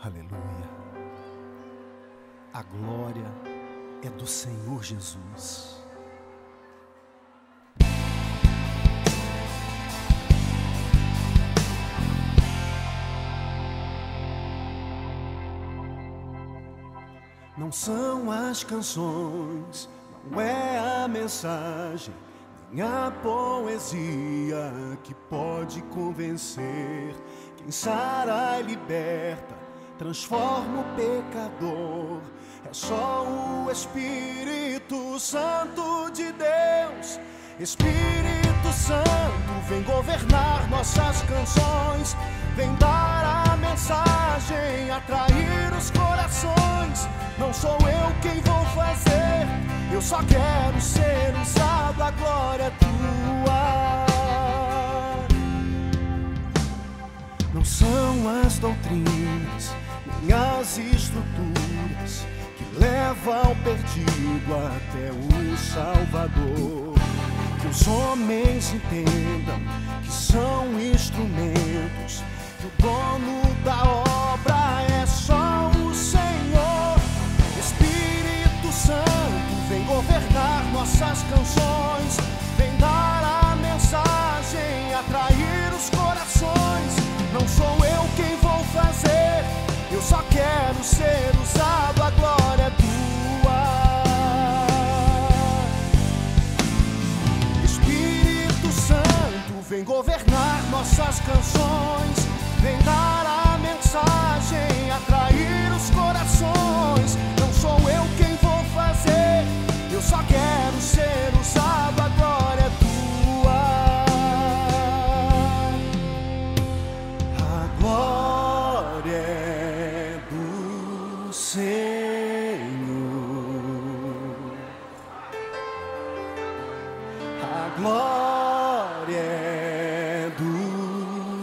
Aleluia. A glória é do Senhor Jesus. Não são as canções, não é a mensagem, nem a poesia que pode convencer. Quem sara e liberta, transforma o pecador. É só o Espírito Santo de Deus. Espírito Santo, vem governar nossas canções, vem dar a mensagem, atrair os corações. Não sou eu quem vou fazer, eu só quero ser usado, o perdido até o Salvador. Que os homens entendam que são instrumentos, que o dono da obra vem governar nossas canções, vem dar a mensagem,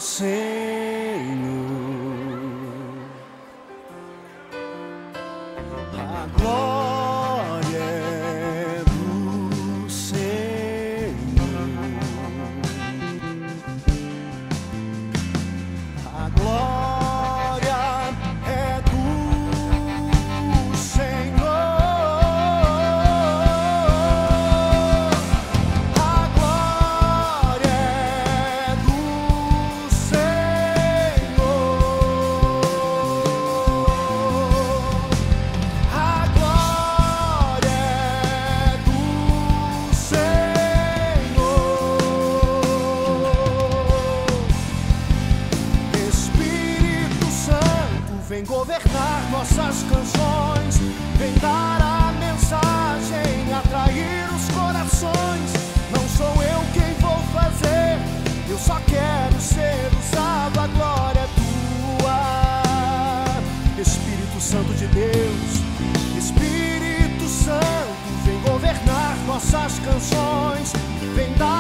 Senhor. Vem governar nossas canções, vem dar a mensagem, atrair os corações. Não sou eu quem vou fazer, eu só quero ser usado, a glória é tua. Espírito Santo de Deus, Espírito Santo, vem governar nossas canções, vem dar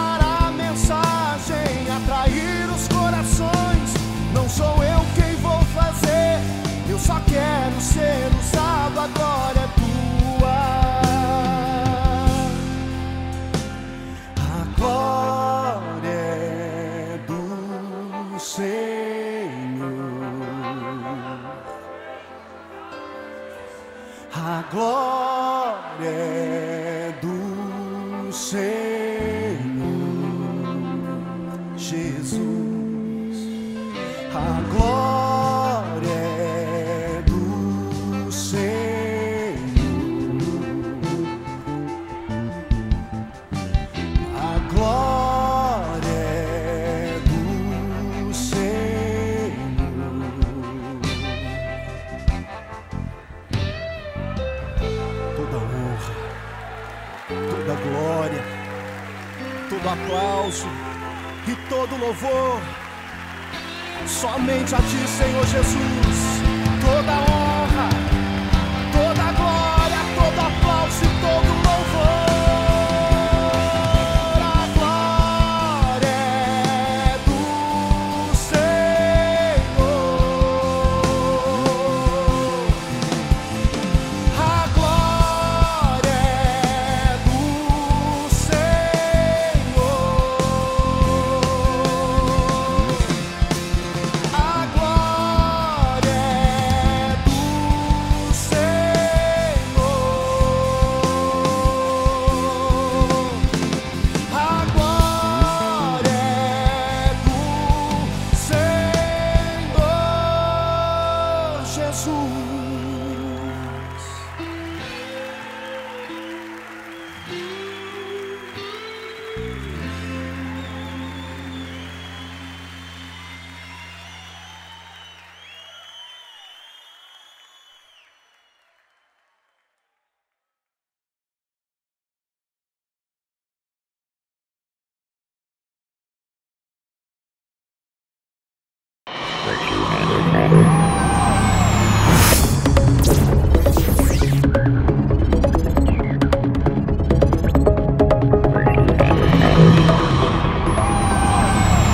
Senhor. A glória é do Senhor Jesus. A glória todo aplauso e todo louvor. Somente a ti, Senhor Jesus, toda honra.